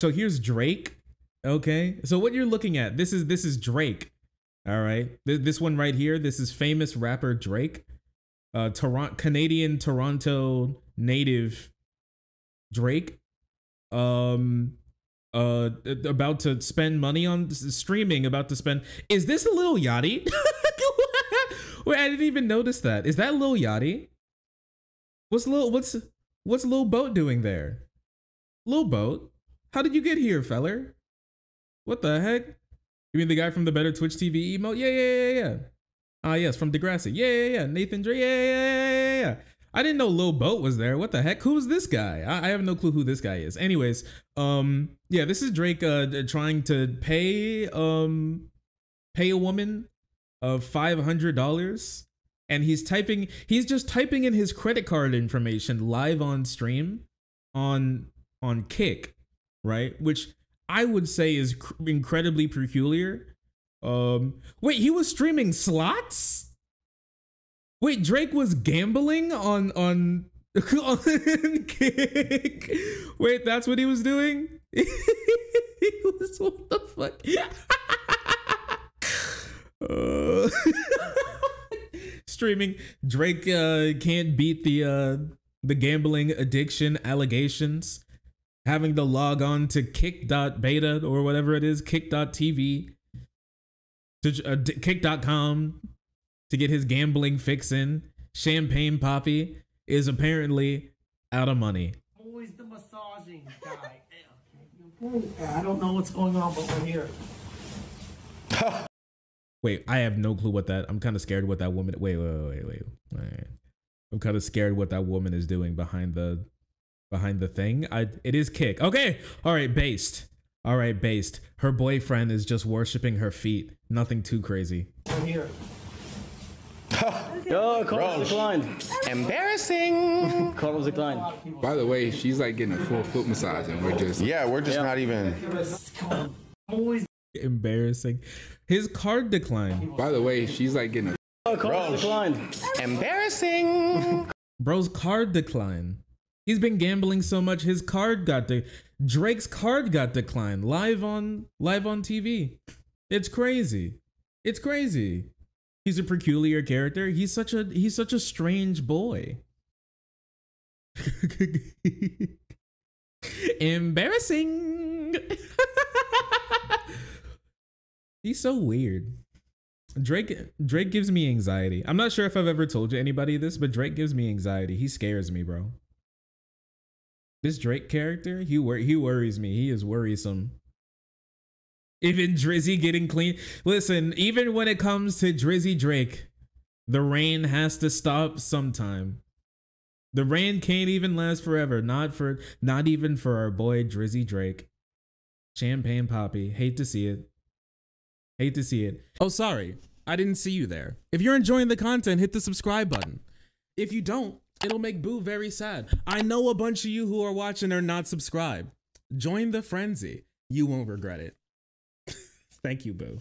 So here's Drake. Okay. So what you're looking at, this is this is Drake. All right. Th- This one right here, this is famous rapper Drake. Uh Toronto Canadian Toronto native Drake. Um uh about to spend money on streaming about to spend is this a little yachty wait i didn't even notice that is that Lil Yachty? what's little what's what's Lil Boat doing there Lil Boat how did you get here feller what the heck you mean the guy from the better twitch tv emote yeah yeah yeah yeah ah yes from degrassi yeah yeah yeah nathan drake yeah yeah yeah yeah yeah I didn't know Lil Boat was there. What the heck? Who's this guy? I, I have no clue who this guy is. Anyways, um, yeah, this is Drake uh trying to pay um pay a woman of five hundred dollars, and he's typing. He's just typing in his credit card information live on stream, on on Kick, right? Which I would say is cr- incredibly peculiar. Um, wait, he was streaming slots. Wait, Drake was gambling on on on Kick. Wait, that's what he was doing. he was what the fuck? Uh, streaming Drake uh, can't beat the uh, the gambling addiction allegations. Having to log on to kick.beta or whatever it is, kick.tv to uh, d- kick.com to get his gambling fix in. Champagne Papi is apparently out of money. always the massaging guy. I don't know what's going on, but we're here. Wait, I have no clue what that. I'm kind of scared what that woman. Wait, wait, wait, wait, wait. wait. I'm kind of scared what that woman is doing behind the behind the thing. I it is kick. Okay, all right, based. All right, based. Her boyfriend is just worshiping her feet. Nothing too crazy. We're here. Oh, call was declined. Embarrassing. Call was declined. By the way, she's like getting a full foot massage, and we're just Yeah, we're just Yeah. not even. Always Embarrassing. His card declined. By the way, she's like getting a Oh, call was declined. Embarrassing. Bro's card declined. He's been gambling so much, his card got de- Drake's card got declined live on live on TV. It's crazy. It's crazy. He's a peculiar character. He's such a he's such a strange boy. Embarrassing. he's so weird. Drake Drake gives me anxiety. I'm not sure if I've ever told you anybody this, but Drake gives me anxiety. He scares me, bro. This Drake character, he wor- he worries me. He is worrisome. Even Drizzy getting clean. Listen, even when it comes to Drizzy Drake, the rain has to stop sometime. The rain can't even last forever. Not for not even for our boy Drizzy Drake. Champagne Papi. Hate to see it. Hate to see it. Oh, sorry. I didn't see you there. If you're enjoying the content, hit the subscribe button. If you don't, it'll make Boo very sad. I know a bunch of you who are watching are not subscribed. Join the frenzy. You won't regret it. Thank you, Boo.